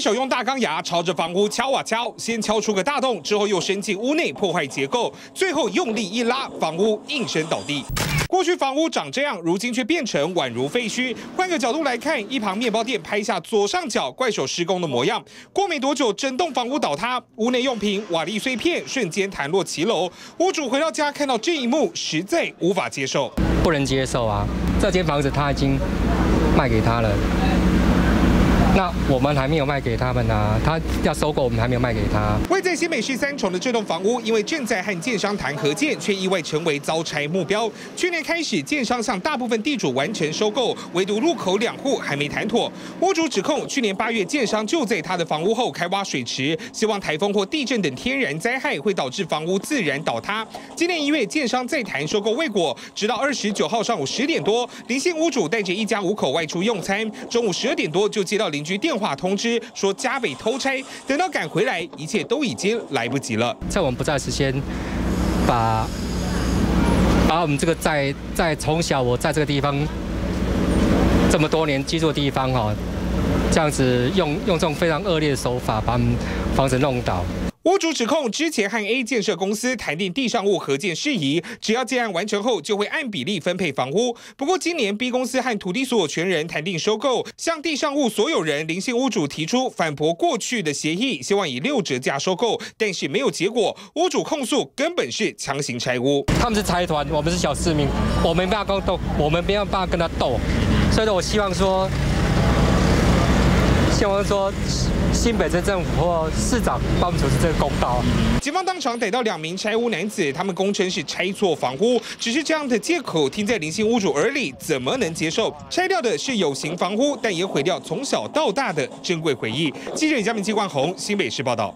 手用大钢牙朝着房屋敲啊敲，先敲出个大洞，之后又伸进屋内破坏结构，最后用力一拉，房屋应声倒地。过去房屋长这样，如今却变成宛如废墟。换个角度来看，一旁面包店拍下左上角怪手施工的模样。过没多久，整栋房屋倒塌，屋内用品、瓦砾碎片瞬间弹落骑楼。屋主回到家看到这一幕，实在无法接受，不能接受啊！这间房子他已经卖给他了。那我们还没有卖给他们呢，他要收购，我们还没有卖给他。位在新北市三重的这栋房屋，因为正在和建商谈合建，却意外成为遭拆目标。去年开始，建商向大部分地主完成收购，唯独入口两户还没谈妥。屋主指控，去年八月建商就在他的房屋后开挖水池，希望台风或地震等天然灾害会导致房屋自然倒塌。今年一月，建商再谈收购未果，直到二十九号上午十点多，林姓屋主带着一家五口外出用餐，中午十二点多就接到林。邻居电话通知说家被偷拆，等到赶回来，一切都已经来不及了。在我们不在时间，把把我们这个在在从小我在这个地方这么多年居住的地方哈，这样子用用这种非常恶劣的手法把我们房子弄倒。屋主指控之前和 A 建设公司谈定地上物合建事宜，只要建案完成后就会按比例分配房屋。不过今年 B 公司和土地所有权人谈定收购，向地上物所有人林姓屋主提出反驳过去的协议，希望以六折价收购，但是没有结果。屋主控诉根本是强行拆屋，他们是财团，我们是小市民，我们没办法跟斗，我们没有办法跟他斗，所以说我希望说。希望说新北镇政府或市长帮我们主持这个公道。警方当场逮到两名拆屋男子，他们供称是拆错房屋，只是这样的借口听在零星屋主耳里，怎么能接受？拆掉的是有形房屋，但也毁掉从小到大的珍贵回忆。记者李嘉明、季冠宏，新北市报道。